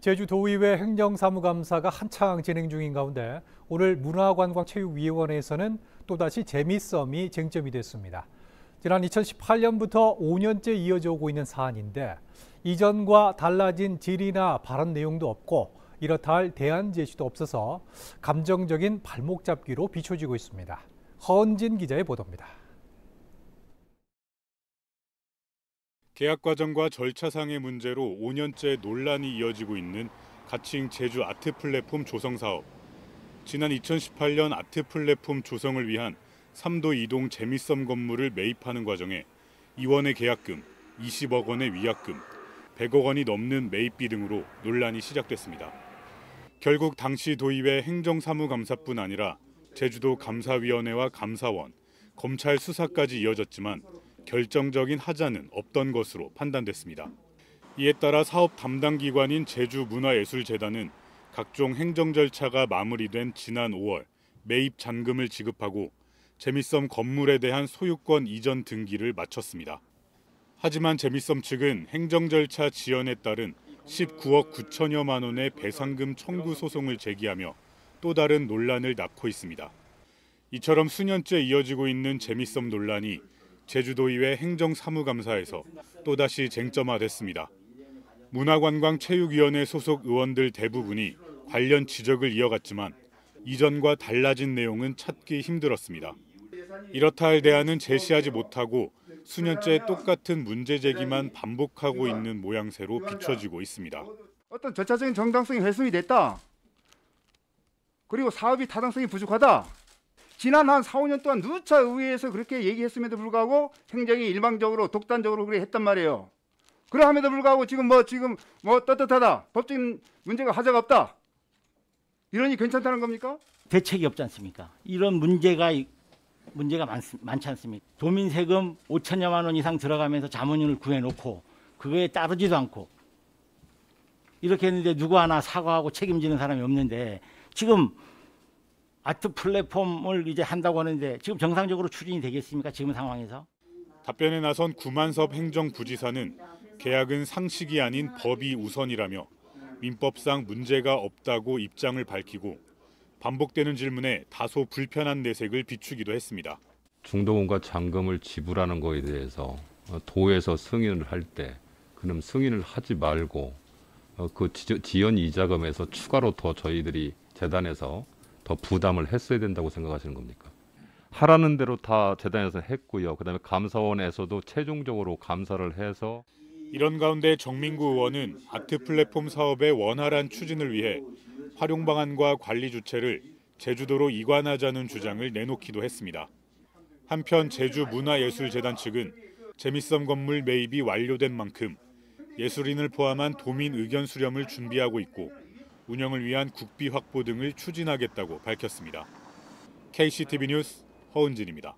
제주도의회 행정사무감사가 한창 진행 중인 가운데 오늘 문화관광체육위원회에서는 또다시 재미썸이 쟁점이 됐습니다. 지난 2018년부터 5년째 이어져 오고 있는 사안인데 이전과 달라진 질이나 발언 내용도 없고 이렇다 할 대안 제시도 없어서 감정적인 발목 잡기로 비춰지고 있습니다. 허은진 기자의 보도입니다. 계약 과정과 절차상의 문제로 5년째 논란이 이어지고 있는 가칭 제주 아트 플랫폼 조성 사업. 지난 2018년 아트 플랫폼 조성을 위한 3도 이동 재미썸 건물을 매입하는 과정에 이원의 계약금, 20억 원의 위약금, 100억 원이 넘는 매입비 등으로 논란이 시작됐습니다. 결국 당시 도의회 행정사무감사뿐 아니라 제주도 감사위원회와 감사원, 검찰 수사까지 이어졌지만 결정적인 하자는 없던 것으로 판단됐습니다. 이에 따라 사업 담당 기관인 제주문화예술재단은 각종 행정 절차가 마무리된 지난 5월 매입 잔금을 지급하고 재미썸 건물에 대한 소유권 이전 등기를 마쳤습니다. 하지만 재미썸 측은 행정 절차 지연에 따른 19억 9천여만 원의 배상금 청구 소송을 제기하며 또 다른 논란을 낳고 있습니다. 이처럼 수년째 이어지고 있는 재미썸 논란이 제주도의회 행정사무감사에서 또다시 쟁점화됐습니다. 문화관광체육위원회 소속 의원들 대부분이 관련 지적을 이어갔지만 이전과 달라진 내용은 찾기 힘들었습니다. 이렇다 할 대안은 제시하지 못하고 수년째 똑같은 문제 제기만 반복하고 있는 모양새로 비춰지고 있습니다. 어떤 절차적인 정당성이 훼손이 됐다. 그리고 사업이 타당성이 부족하다. 지난 한 4, 5년 동안 누차 의회에서 그렇게 얘기했음에도 불구하고 행정이 일방적으로 독단적으로 그래 했단 말이에요. 그러함에도 불구하고 지금 뭐 지금 뭐 떳떳하다. 법적인 문제가 하자가 없다. 이러니 괜찮다는 겁니까? 대책이 없지 않습니까? 이런 문제가 문제가 많, 많지 않습니까? 도민 세금 5천여만 원 이상 들어가면서 자문을 구해놓고 그거에 따르지도 않고 이렇게 했는데 누구 하나 사과하고 책임지는 사람이 없는데 지금 아트 플랫폼을 이제 한다고 하는데 지금 정상적으로 추진이 되겠습니까? 지금 상황에서? 답변에 나선 구만섭 행정부지사는 계약은 상식이 아닌 법이 우선이라며 민법상 문제가 없다고 입장을 밝히고 반복되는 질문에 다소 불편한 내색을 비추기도 했습니다. 중도금과 잔금을 지불하는 것에 대해서 도에서 승인을 할 때 그럼 승인을 하지 말고 어, 그 지연 이자금에서 추가로 더 저희들이 재단에서 더 부담을 했어야 된다고 생각하시는 겁니까? 하라는 대로 다 재단에서 했고요. 그다음에 감사원에서도 최종적으로 감사를 해서 이런 가운데 정민구 의원은 아트 플랫폼 사업의 원활한 추진을 위해 활용 방안과 관리 주체를 제주도로 이관하자는 주장을 내놓기도 했습니다. 한편 제주문화예술재단 측은 재미썸 건물 매입이 완료된 만큼 예술인을 포함한 도민 의견 수렴을 준비하고 있고 운영을 위한 국비 확보 등을 추진하겠다고 밝혔습니다. KCTV 뉴스 허은진입니다.